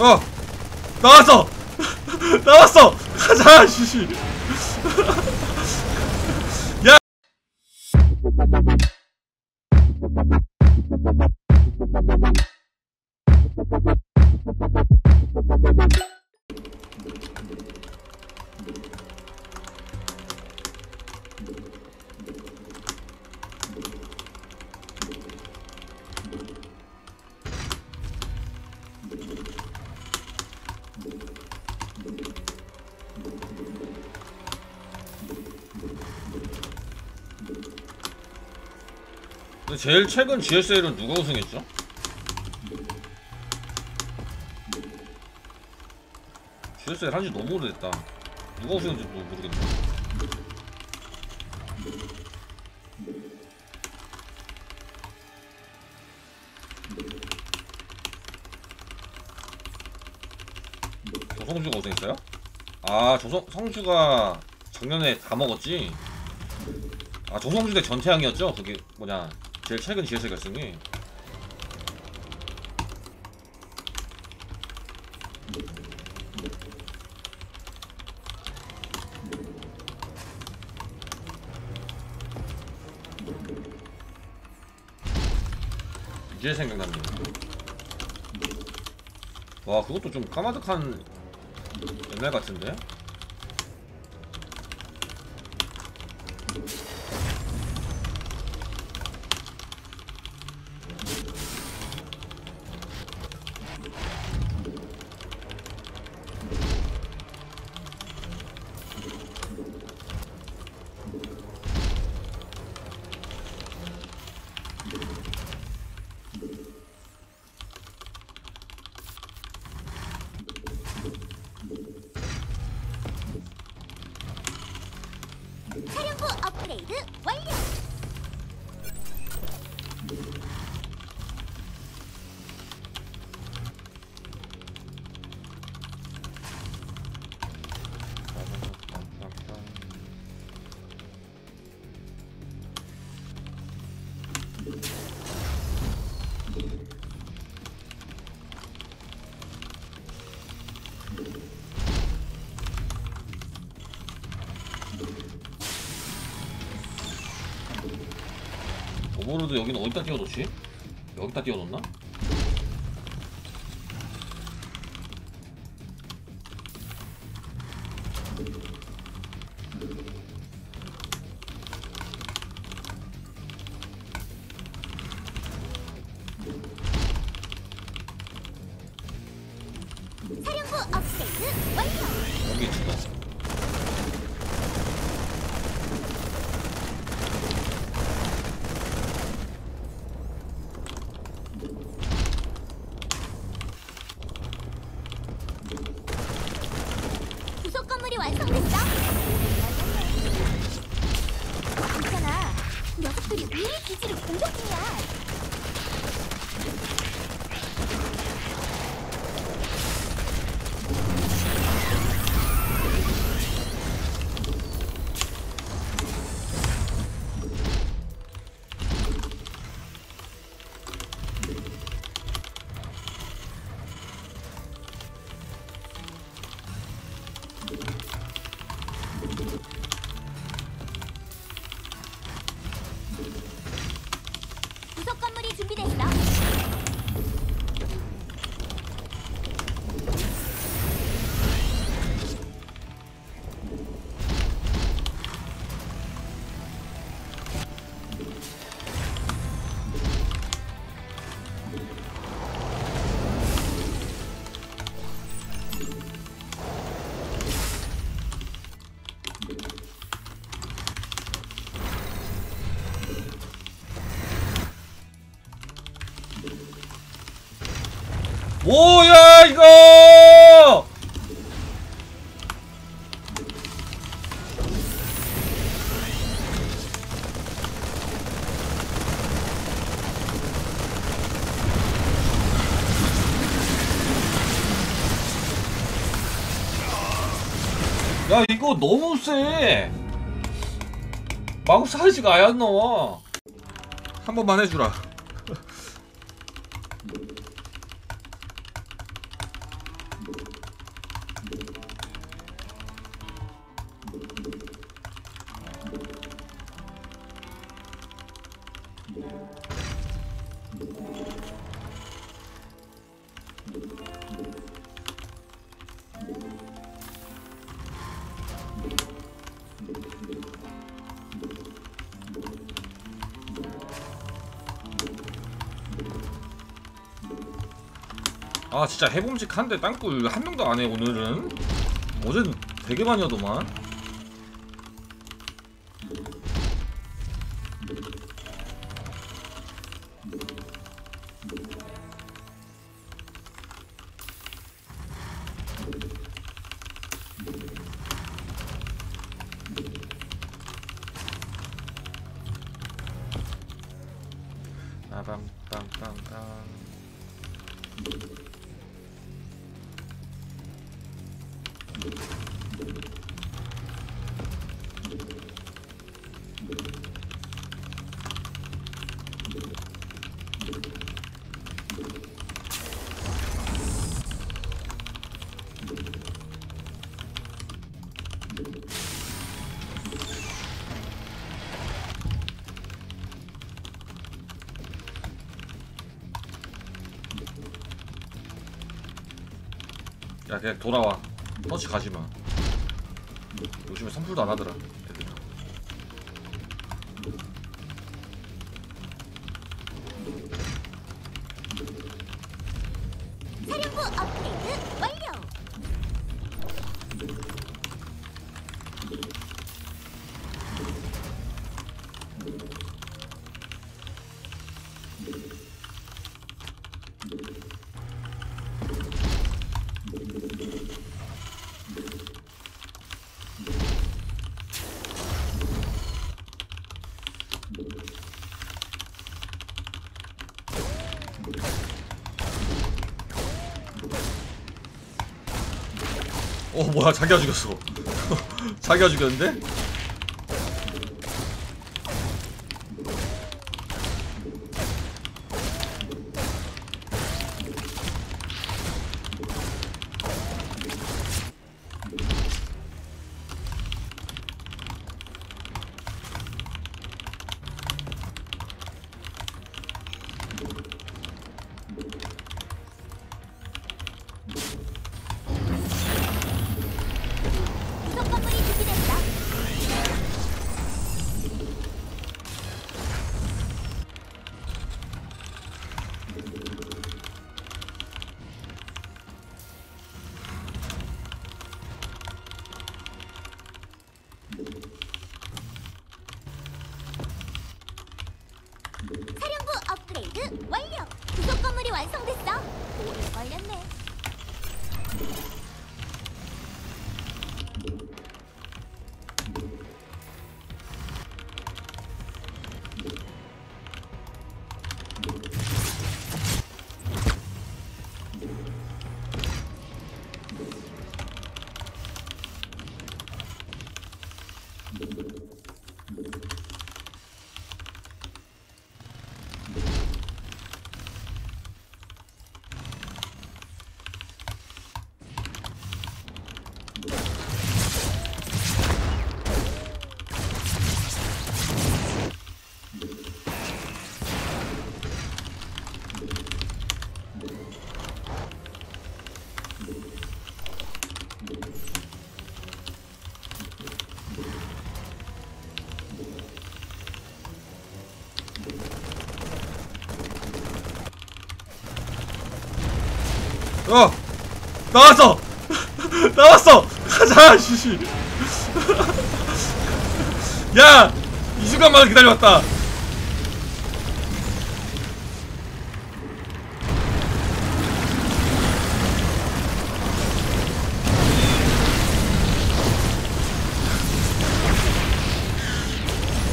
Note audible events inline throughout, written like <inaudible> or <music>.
어 나왔어. <laughs> 나왔어. 가자 씨씨 <laughs> 야 제일 최근 GSL은 누가 우승했죠? GSL 한지 너무 오래됐다 누가 우승했는지 도 모르겠네 조성주가 우승했어요? 아 조성 성주가 작년에 다 먹었지 아 조성주 대 전태양이었죠? 그게 뭐냐 제일 최근 GSL 결승이 이제 생각났네 와 그것도 좀 까마득한 옛날 같은데? 오버로드 여기는 어디다 띄워놓지? 여기다 띄워놓나? 사령부 업그레이드 완료. 여기 뭐야 이거? 야 이거 너무 세. 마법 사이즈가 아예 안 나와 한 번만 해주라 아 진짜 해봄직한데 땅굴 한 명도 안 해 오늘은. 어제는 되게 많이 하더만. 빠밤빰빰빰 야 그냥 돌아와. 터치 가지마. 요즘에 선풀도 안 하더라 뭐야 자기가 죽였어 <laughs> 자기가 죽였는데? 어! 나왔어! <laughs> 나왔어! 가자 씨씨 <laughs> 야! 이 순간만 기다려왔다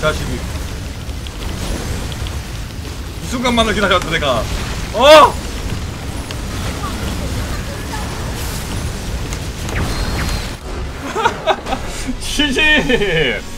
자식이 이 순간만을 기다려왔다 내가 어! 지지!